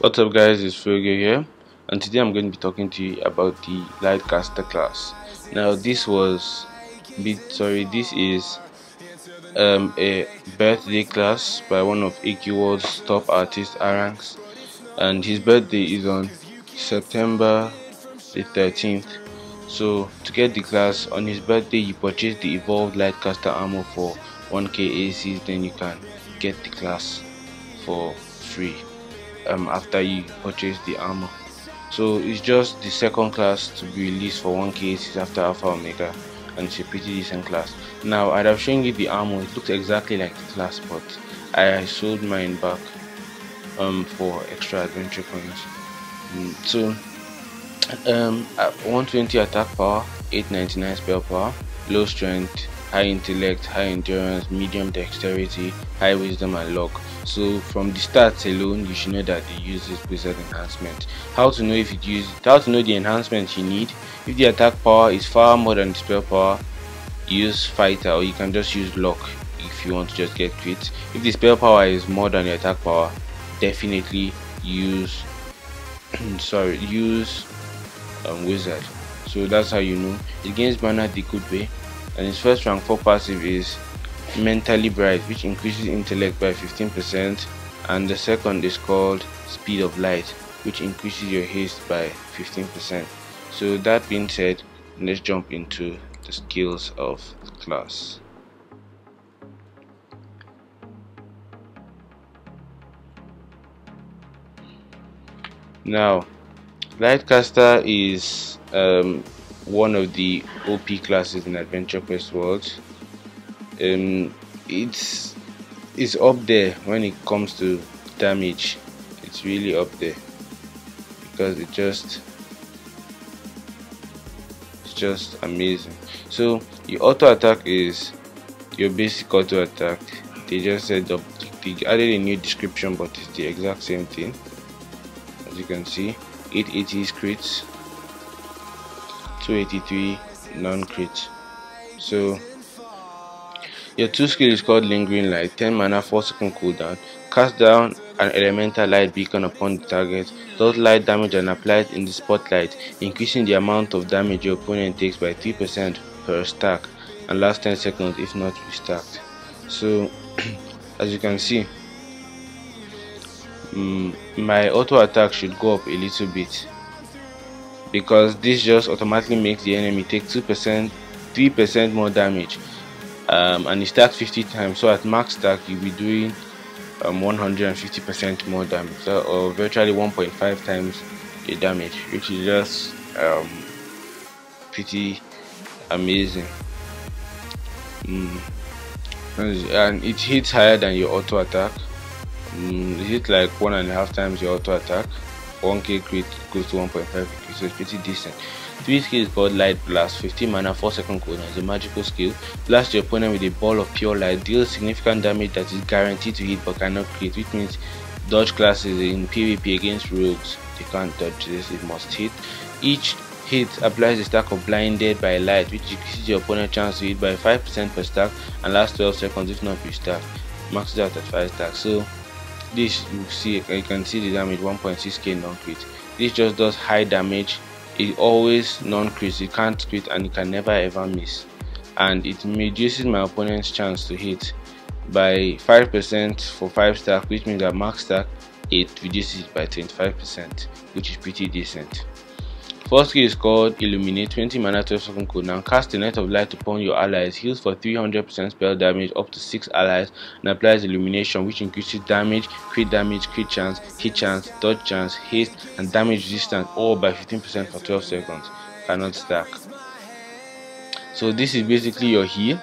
What's up guys, it's Frogo here and today I'm going to be talking to you about the Lightcaster class. Now this was bit sorry this is um, a birthday class by one of AQ World's top artists Aranx and his birthday is on September the 13th so to get the class on his birthday you purchase the evolved Lightcaster armor for 1k ACs then you can get the class for free um, after you purchase the armor. So it's just the second class to be released for 1 case after alpha omega and it's a pretty decent class. Now i'd have shown you the armor it looks exactly like the class but i sold mine back um for extra adventure points. Mm, so um 120 attack power 899 spell power low strength high intellect high endurance medium dexterity high wisdom and luck. So from the stats alone you should know that they use this wizard enhancement. How to know if it use how to know the enhancement you need? If the attack power is far more than the spell power use fighter or you can just use luck if you want to just get crit. If the spell power is more than the attack power definitely use sorry use um, wizard. So that's how you know. It gains mana the good way and his first rank 4 passive is mentally bright which increases intellect by 15% and the second is called speed of light which increases your haste by 15% so that being said let's jump into the skills of the class. Now lightcaster is um, one of the OP classes in Adventure Quest World. Um, it's it's up there when it comes to damage. It's really up there because it just it's just amazing. So your auto attack is your basic auto attack. They just said they added a new description, but it's the exact same thing. As you can see, 880 crits 283 non-crit. So your two skill is called lingering light 10 mana 4 second cooldown. Cast down an elemental light beacon upon the target. Does light damage and applied in the spotlight increasing the amount of damage your opponent takes by 3% per stack and last 10 seconds if not restacked so as you can see um, my auto attack should go up a little bit because this just automatically makes the enemy take 2% 3% more damage. Um, and it stacks 50 times so at max stack you'll be doing 150% um, more damage so, or virtually 1.5 times the damage which is just um, pretty amazing. Mm. and it hits higher than your auto attack. Mm, it hits like one and a half times your auto attack 1k crit goes to 1.5 so it's pretty decent. Three skills called Light Blast, 15 mana, 4 second cooldown is a magical skill. Blast your opponent with a ball of pure light, deals significant damage that is guaranteed to hit but cannot crit, which means dodge classes in PvP against rogues, they can't dodge this, it must hit. Each hit applies a stack of blinded by light, which increases your opponent's chance to hit by 5% per stack and lasts 12 seconds if not restacked. Maxes out at 5 stacks. So this you see you can see the damage 1.6k non-crit this just does high damage. It always non-crit it can't crit and it can never ever miss. And it reduces my opponent's chance to hit by 5% for 5 stack which means that max stack it reduces it by 25% which is pretty decent First skill is called Illuminate 20 mana 12 second cooldown. Cast a net of light upon your allies, heals for 300% spell damage up to 6 allies, and applies illumination which increases damage, crit damage, crit chance, hit chance, dodge chance, haste, and damage resistance all by 15% for 12 seconds. Cannot stack. So this is basically your heal.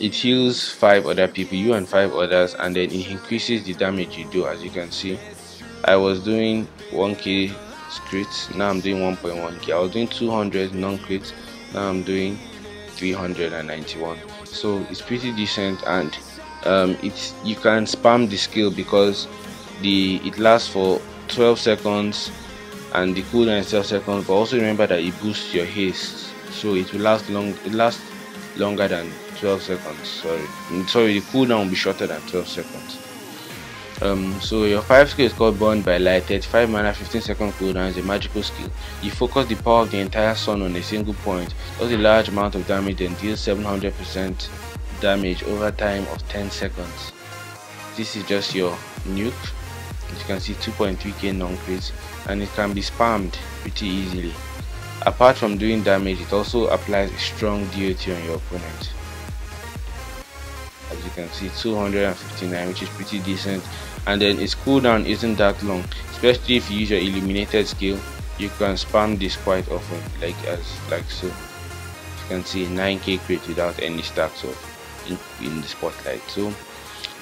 It heals 5 other people, you and 5 others, and then it increases the damage you do as you can see. I was doing 1k crits now i'm doing 1.1k i was doing 200 non-crits now i'm doing 391 so it's pretty decent and um, it's you can spam the skill because the it lasts for 12 seconds and the cooldown is 12 seconds but also remember that it boosts your haste. So it will last long it lasts longer than 12 seconds. Sorry. Sorry the cooldown will be shorter than 12 seconds Um, so your 5 skill is called Burned by Light, 35 mana, 15 second cooldown is a magical skill. You focus the power of the entire sun on a single point, does a large amount of damage and deals 700% damage over time of 10 seconds. This is just your nuke. As you can see 2.3k non-crits and it can be spammed pretty easily. Apart from doing damage, it also applies a strong DOT on your opponent can see 259 which is pretty decent. And then its cooldown isn't that long especially if you use your illuminated skill. You can spam this quite often like as like so. You can see 9k crit without any stacks of in, in the spotlight. So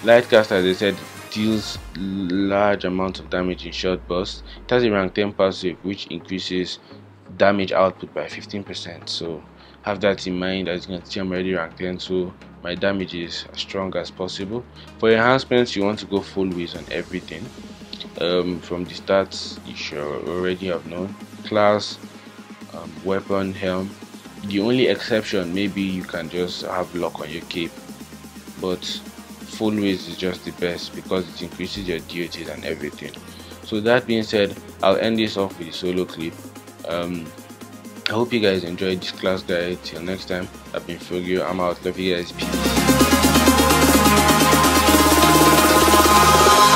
lightcast as i said deals large amounts of damage in short bursts. It has a rank 10 passive which increases damage output by 15% so have that in mind as you can see I'm already rank 10 so my damage is as strong as possible. For enhancements you want to go full whiz on everything. Um, from the stats you should already have known class um, weapon helm. The only exception maybe you can just have luck on your cape. But full whiz is just the best because it increases your duties and everything. So that being said I'll end this off with a solo clip. Um, I hope you guys enjoyed this class guide. Till next time, I've been Fogio. I'm out. Love you guys. Peace.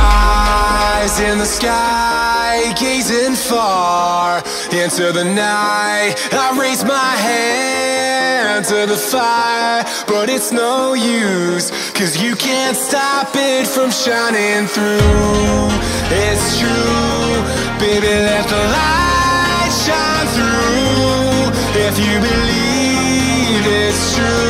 Eyes in the sky, gazing far into the night. I raise my hand to the fire, but it's no use, cause you can't stop it from shining through. It's true, baby, let the light shine through if you believe it's true.